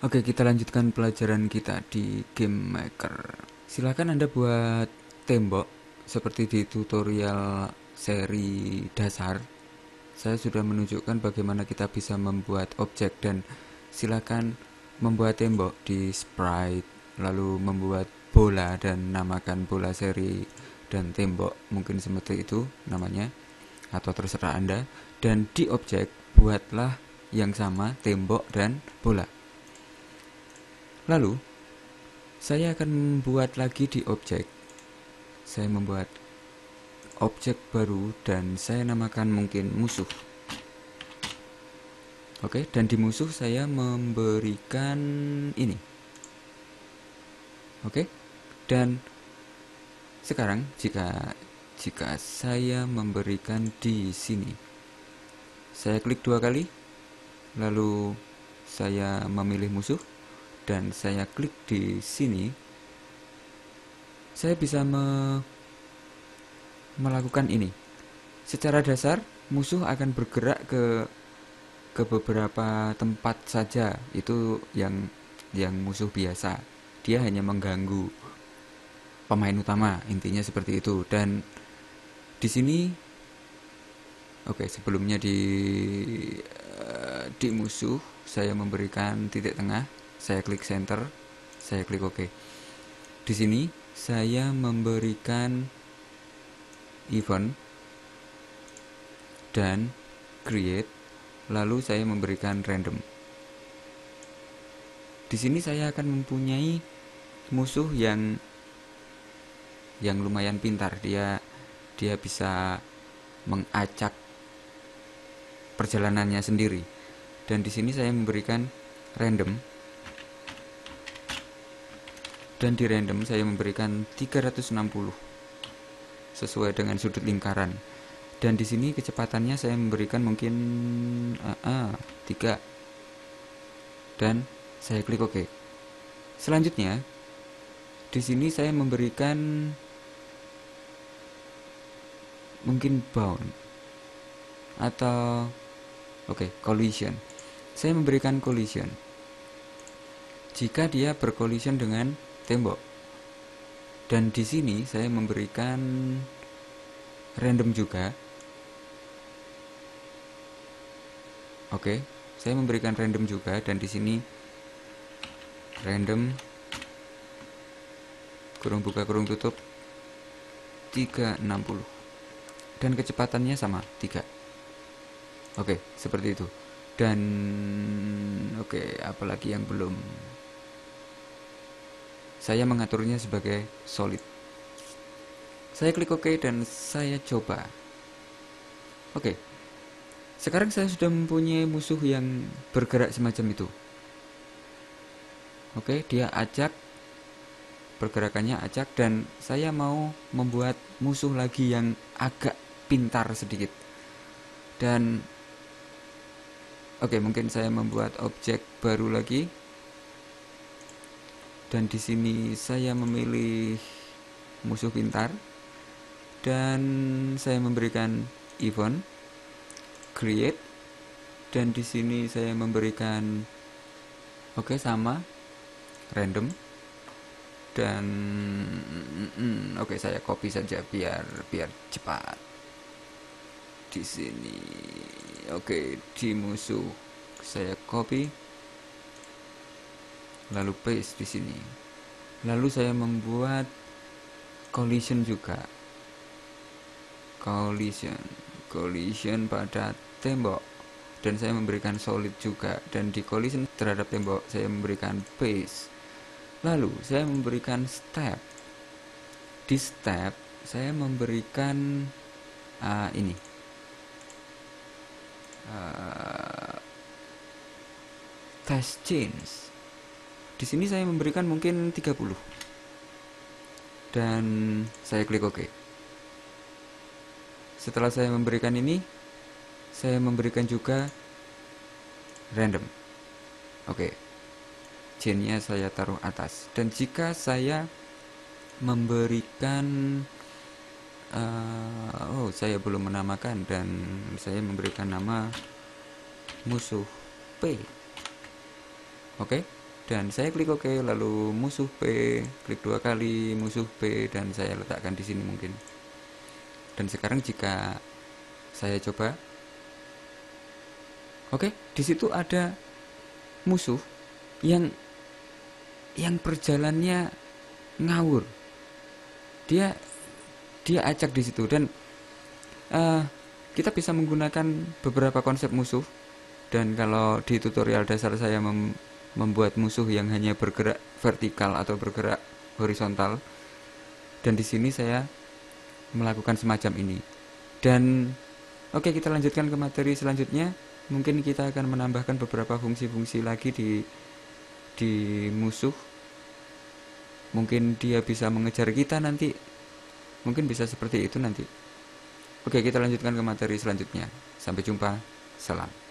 Oke, kita lanjutkan pelajaran kita di Game Maker. Silakan Anda buat tembok seperti di tutorial seri dasar. Saya sudah menunjukkan bagaimana kita bisa membuat objek dan silakan membuat tembok di sprite, lalu membuat bola dan namakan bola seri dan tembok, mungkin seperti itu namanya atau terserah Anda. Dan di objek buatlah yang sama tembok dan bola. Lalu, saya akan membuat lagi di objek. Saya membuat objek baru dan saya namakan mungkin musuh. Oke, dan di musuh saya memberikan ini. Oke. Dan sekarang jika jika saya memberikan di sini. Saya klik dua kali lalu saya memilih musuh dan saya klik di sini, saya bisa me melakukan ini. Secara dasar, musuh akan bergerak ke ke beberapa tempat saja. Itu yang yang musuh biasa. Dia hanya mengganggu pemain utama, intinya seperti itu. Dan di sini Oke, sebelumnya di uh, di musuh saya memberikan titik tengah saya klik center, saya klik OK. Di sini saya memberikan event dan create, lalu saya memberikan random. Di sini saya akan mempunyai musuh yang yang lumayan pintar. Dia dia bisa mengacak perjalanannya sendiri. Dan di sini saya memberikan random dan di random saya memberikan 360 sesuai dengan sudut lingkaran. Dan di sini kecepatannya saya memberikan mungkin uh, uh, 3 dan saya klik OK. Selanjutnya di sini saya memberikan mungkin bound atau oke okay, collision. Saya memberikan collision. Jika dia bercollision dengan tembok. Dan di sini saya memberikan random juga. Oke, saya memberikan random juga dan di sini random. Kurung buka kurung tutup. 360 dan kecepatannya sama 3 oke seperti itu. Dan oke apalagi yang belum saya mengaturnya sebagai solid. Saya klik OK dan saya coba. Oke. Sekarang saya sudah mempunyai musuh yang bergerak semacam itu. Oke, dia acak. Pergerakannya acak dan saya mau membuat musuh lagi yang agak pintar sedikit. Dan oke, mungkin saya membuat objek baru lagi dan di sini saya memilih musuh pintar. Dan saya memberikan event create. Dan di sini saya memberikan oke okay, sama random. Dan oke okay, saya copy saja biar biar cepat. Di sini oke okay, di musuh saya copy lalu paste di sini. Lalu saya membuat collision juga. Collision collision pada tembok. Dan saya memberikan solid juga. Dan di collision terhadap tembok saya memberikan base lalu saya memberikan step. Di step saya memberikan uh, ini. Uh, test change di sini saya memberikan mungkin 30 dan saya klik OK. Setelah saya memberikan ini saya memberikan juga random. Oke chainnya saya taruh atas. Dan jika saya memberikan uh, oh saya belum menamakan dan saya memberikan nama musuh P. Oke dan saya klik OK lalu musuh P klik dua kali musuh P dan saya letakkan di sini mungkin. Dan sekarang jika saya coba oke di situ ada musuh yang yang perjalannya ngawur. Dia dia acak di situ dan uh, kita bisa menggunakan beberapa konsep musuh. Dan kalau di tutorial dasar saya mem membuat musuh yang hanya bergerak vertikal atau bergerak horizontal. Dan di sini saya melakukan semacam ini. Dan oke okay, kita lanjutkan ke materi selanjutnya. Mungkin kita akan menambahkan beberapa fungsi-fungsi lagi di di musuh. Mungkin dia bisa mengejar kita nanti. Mungkin bisa seperti itu nanti. Oke kita lanjutkan ke materi selanjutnya. Sampai jumpa. Salam